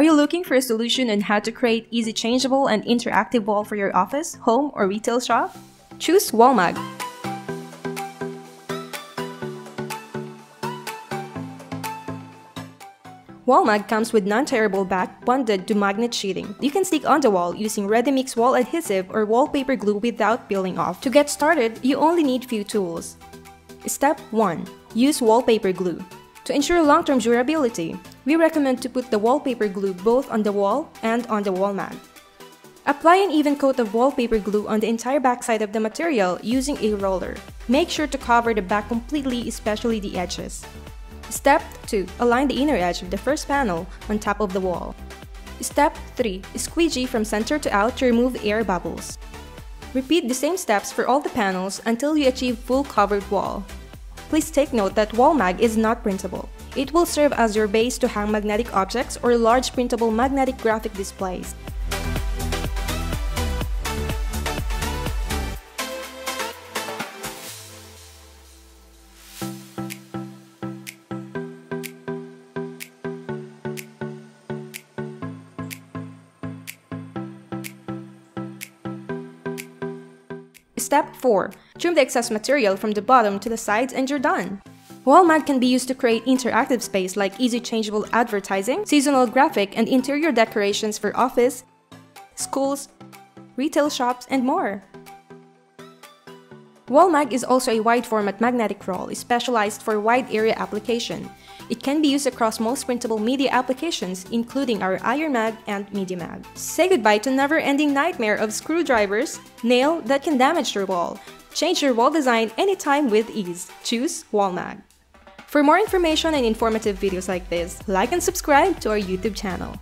Are you looking for a solution on how to create easy changeable and interactive wall for your office, home, or retail shop? Choose WallMag. WallMag comes with non-tearable back bonded to magnet sheeting. You can stick on the wall using ready-mix wall adhesive or wallpaper glue without peeling off. To get started, you only need few tools. Step 1. Use wallpaper glue. To ensure long-term durability, we recommend to put the wallpaper glue both on the wall and on the WallMag. Apply an even coat of wallpaper glue on the entire backside of the material using a roller. Make sure to cover the back completely, especially the edges. Step 2. Align the inner edge of the first panel on top of the wall. Step 3. Squeegee from center to out to remove air bubbles. Repeat the same steps for all the panels until you achieve full covered wall. Please take note that wall mag is not printable. It will serve as your base to hang magnetic objects or large printable magnetic graphic displays. Step 4. Trim the excess material from the bottom to the sides and you're done. Wall mag can be used to create interactive space like easy changeable advertising, seasonal graphic, and interior decorations for office, schools, retail shops, and more. Wall mag is also a wide format magnetic roll specialized for wide area application. It can be used across most printable media applications, including our Iron Mag and Media Mag. Say goodbye to never-ending nightmare of screwdrivers, nail that can damage your wall. Change your wall design anytime with ease. Choose Wall Mag. For more information and informative videos like this, like and subscribe to our YouTube channel.